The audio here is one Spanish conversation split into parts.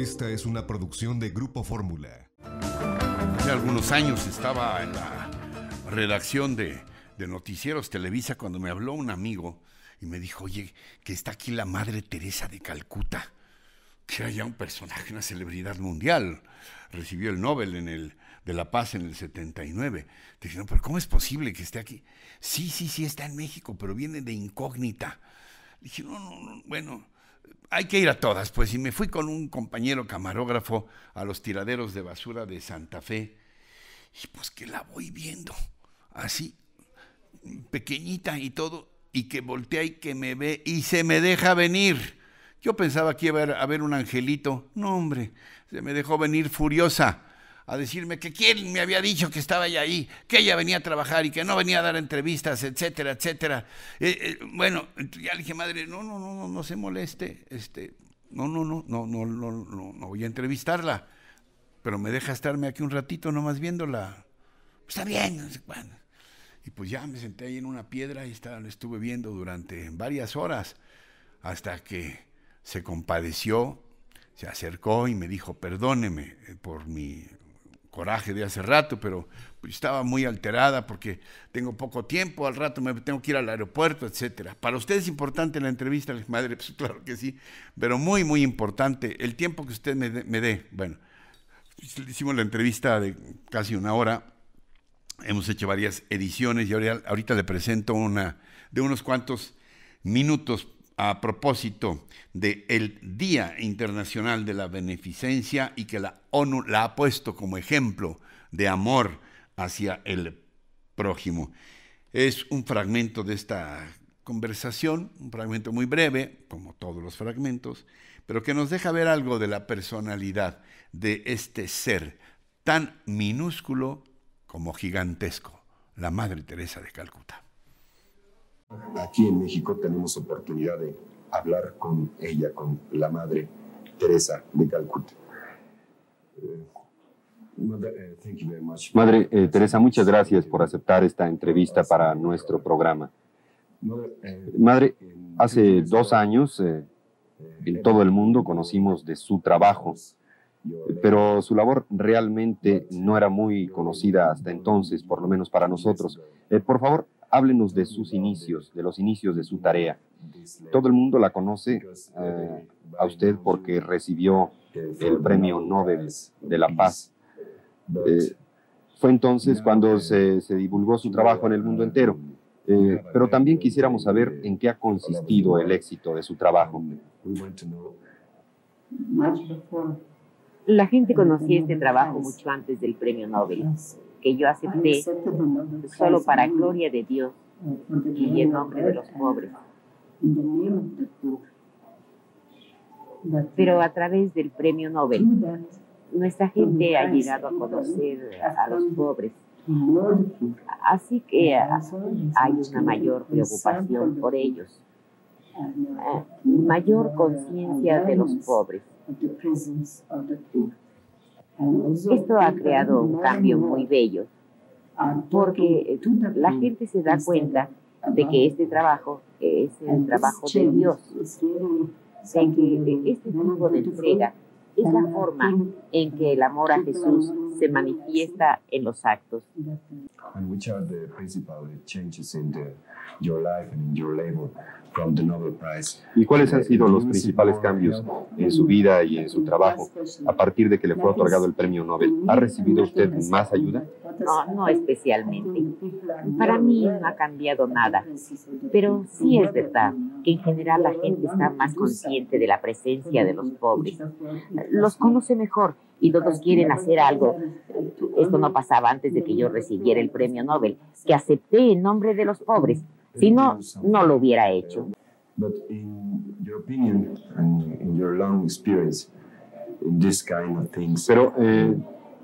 Esta es una producción de Grupo Fórmula. Hace algunos años estaba en la redacción de, de Noticieros Televisa cuando me habló un amigo y me dijo, oye, que está aquí la Madre Teresa de Calcuta, que era ya un personaje, una celebridad mundial. Recibió el Nobel en el, de la Paz en el 79. Te dije, no, pero ¿cómo es posible que esté aquí? Sí, sí, sí, está en México, pero viene de incógnita. dije, no, no, no, bueno, hay que ir a todas, pues. Y me fui con un compañero camarógrafo a los tiraderos de basura de Santa Fe. Y pues que la voy viendo, así, pequeñita y todo, y que voltea y que me ve y se me deja venir. Yo pensaba que iba a haber un angelito. No, hombre, se me dejó venir furiosa a decirme que quién me había dicho que estaba ella ahí, que ella venía a trabajar y que no venía a dar entrevistas, etcétera, etcétera. Eh, eh, bueno, ya le dije, madre, no, no, no, no, no se moleste, este, no, no, no, no, no, no, no, no voy a entrevistarla, pero me deja estarme aquí un ratito nomás viéndola. Está bien, no sé cuándo. Y pues ya me senté ahí en una piedra y estaba, estuve viendo durante varias horas, hasta que se compadeció, se acercó y me dijo, perdóneme por mi coraje de hace rato, pero pues, estaba muy alterada porque tengo poco tiempo, al rato me tengo que ir al aeropuerto, etcétera. Para usted es importante la entrevista, madre, pues claro que sí, pero muy, muy importante el tiempo que usted me, dé. Bueno, hicimos la entrevista de casi una hora, hemos hecho varias ediciones y ahorita le presento una de unos cuantos minutos a propósito del Día Internacional de la Beneficencia y que la ONU la ha puesto como ejemplo de amor hacia el prójimo. Es un fragmento de esta conversación, un fragmento muy breve, como todos los fragmentos, pero que nos deja ver algo de la personalidad de este ser tan minúsculo como gigantesco, la Madre Teresa de Calcuta. Aquí en México tenemos oportunidad de hablar con ella, con la Madre Teresa de Calcuta. Eh, Madre eh, Teresa, muchas gracias por aceptar esta entrevista para nuestro programa. Madre, hace dos años en todo el mundo conocimos de su trabajo, pero su labor realmente no era muy conocida hasta entonces, por lo menos para nosotros. Eh, por favor, háblenos de sus inicios, de los inicios de su tarea. Todo el mundo la conoce eh, a usted porque recibió el Premio Nobel de la Paz. Eh, fue entonces cuando se, divulgó su trabajo en el mundo entero. Eh, pero también quisiéramos saber en qué ha consistido el éxito de su trabajo. La gente conocía este trabajo mucho antes del premio Nobel que yo acepté solo para gloria de Dios y en nombre de los pobres. Pero a través del premio Nobel, nuestra gente ha llegado a conocer a los pobres. Así que hay una mayor preocupación por ellos, mayor conciencia de los pobres. Esto ha creado un cambio muy bello, porque la gente se da cuenta de que este trabajo es el trabajo de Dios, de que este tipo de entrega es la forma en que el amor a Jesús se manifiesta en los actos. ¿Y cuáles han sido los principales cambios en su vida y en su trabajo a partir de que le fue otorgado el premio Nobel? ¿Ha recibido usted más ayuda? No, no especialmente. Para mí no ha cambiado nada, pero sí es verdad que en general la gente está más consciente de la presencia de los pobres. Los conoce mejor y todos quieren hacer algo. Esto no pasaba antes de que yo recibiera el premio Nobel, que acepté en nombre de los pobres. Si no, no lo hubiera hecho. Pero eh,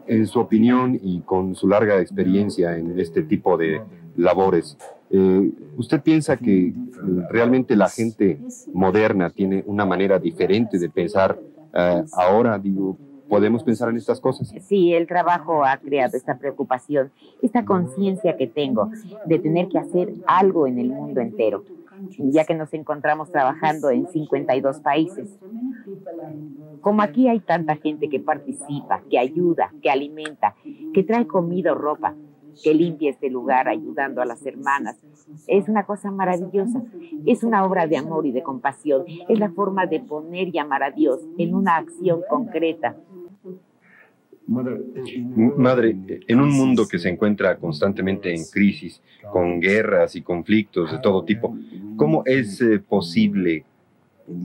en su opinión y con su larga experiencia en este tipo de labores, eh, ¿usted piensa que eh, realmente la gente moderna tiene una manera diferente de pensar ahora? Digo, podemos pensar en estas cosas. Sí, el trabajo ha creado esta preocupación, esta conciencia que tengo de tener que hacer algo en el mundo entero. ya que nos encontramos trabajando en 52 países. Como aquí hay tanta gente que participa, que ayuda, que alimenta, que trae comida o ropa, que limpia este lugar ayudando a las hermanas. Es una cosa maravillosa. Es una obra de amor y de compasión. Es la forma de poner y amar a Dios en una acción concreta. Madre, en un mundo que se encuentra constantemente en crisis, con guerras y conflictos de todo tipo, ¿cómo es eh, posible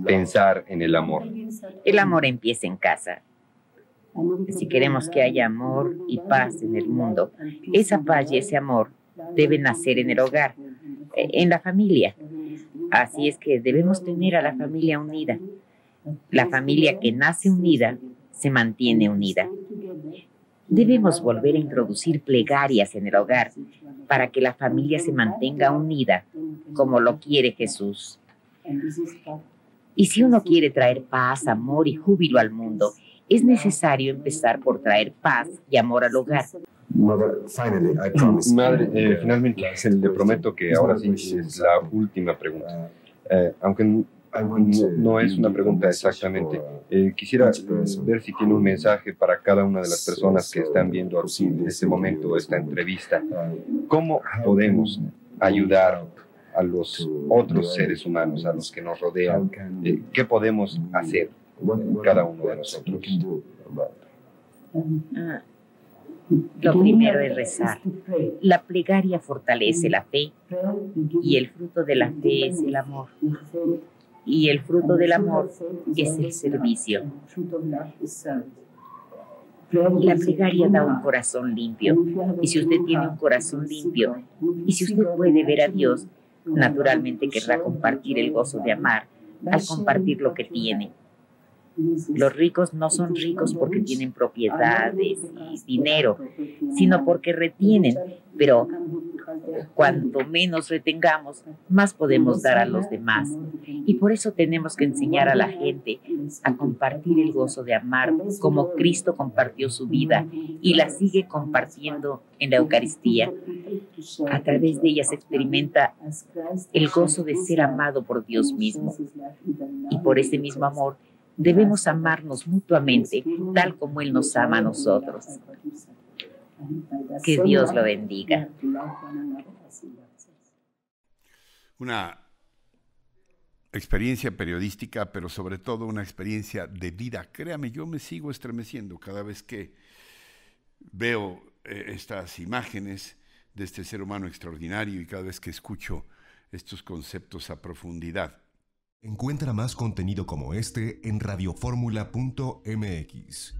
pensar en el amor? El amor empieza en casa. Si queremos que haya amor y paz en el mundo, esa paz y ese amor deben nacer en el hogar, eh, en la familia. Así es que debemos tener a la familia unida. La familia que nace unida se mantiene unida. Debemos volver a introducir plegarias en el hogar para que la familia se mantenga unida como lo quiere Jesús. Y si uno quiere traer paz, amor y júbilo al mundo, es necesario empezar por traer paz y amor al hogar. Madre, eh, finalmente le prometo que ahora sí es la última pregunta. Eh, aunque no, es una pregunta exactamente. Eh, quisiera ver si tiene un mensaje para cada una de las personas que están viendo en este momento esta entrevista. ¿Cómo podemos ayudar a los otros seres humanos, a los que nos rodean? ¿Qué podemos hacer? cada uno de nosotros. Ah, lo primero es rezar. La plegaria fortalece la fe y el fruto de la fe es el amor. Y el fruto del amor es el servicio. La plegaria da un corazón limpio. Y si usted tiene un corazón limpio, y si usted puede ver a Dios, naturalmente querrá compartir el gozo de amar al compartir lo que tiene. Los ricos no son ricos porque tienen propiedades y dinero, sino porque retienen. Pero cuanto menos retengamos, más podemos dar a los demás. Y por eso tenemos que enseñar a la gente a compartir el gozo de amar como Cristo compartió su vida y la sigue compartiendo en la Eucaristía. A través de ella se experimenta el gozo de ser amado por Dios mismo. Y por ese mismo amor, debemos amarnos mutuamente, tal como Él nos ama a nosotros. Que Dios lo bendiga. Una experiencia periodística, pero sobre todo una experiencia de vida. Créame, yo me sigo estremeciendo cada vez que veo eh, estas imágenes de este ser humano extraordinario y cada vez que escucho estos conceptos a profundidad. Encuentra más contenido como este en radioformula.mx.